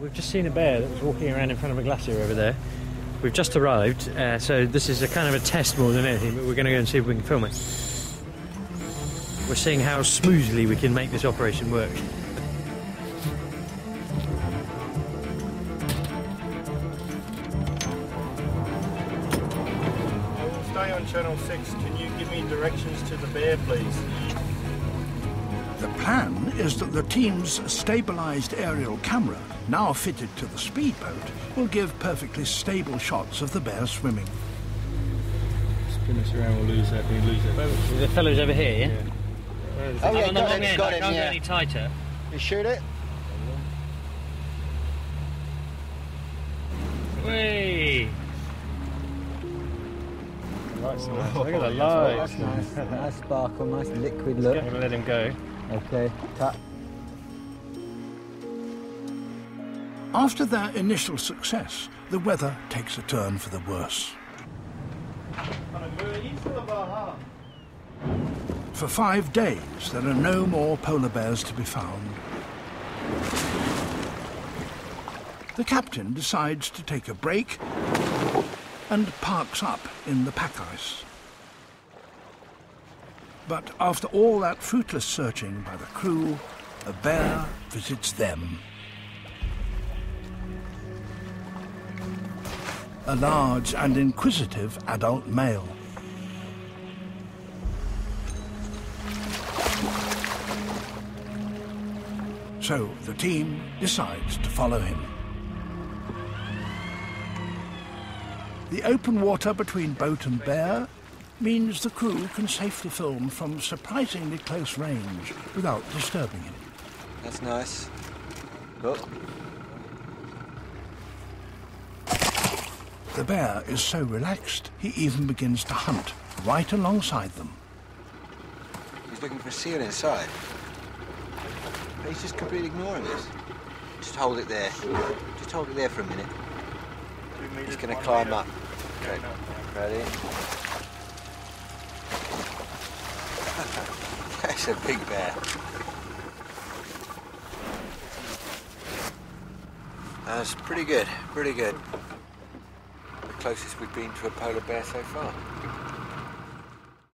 We've just seen a bear that was walking around in front of a glacier over there. We've just arrived, uh, so this is a kind of a test more than anything, but we're going to go and see if we can film it. We're seeing how smoothly we can make this operation work. Stay on channel 6. Can you give me directions to the bear, please? The plan is that the team's stabilized aerial camera, now fitted to the speedboat, will give perfectly stable shots of the bear swimming. Spin us around, we'll lose that. We lose that. The fellow's over here, yeah? Oh, yeah, I'm on the got wrong him, end, got I can't yeah. go any tighter. You shoot it? Whee! Nice, nice. Look at the lights. That's nice. nice sparkle, nice liquid I'm look. going to let him go. Okay, cut. After their initial success, the weather takes a turn for the worse. For five days, there are no more polar bears to be found. The captain decides to take a break and parks up in the pack ice. But after all that fruitless searching by the crew, a bear visits them. A large and inquisitive adult male. So the team decides to follow him. The open water between boat and bear means the crew can safely film from surprisingly close range without disturbing him. That's nice. Look. The bear is so relaxed, he even begins to hunt right alongside them. He's looking for a seal inside. He's just completely ignoring us. Just hold it there. Just hold it there for a minute. He's going to climb up. Okay. Ready? That's a big bear. That's pretty good, pretty good. The closest we've been to a polar bear so far.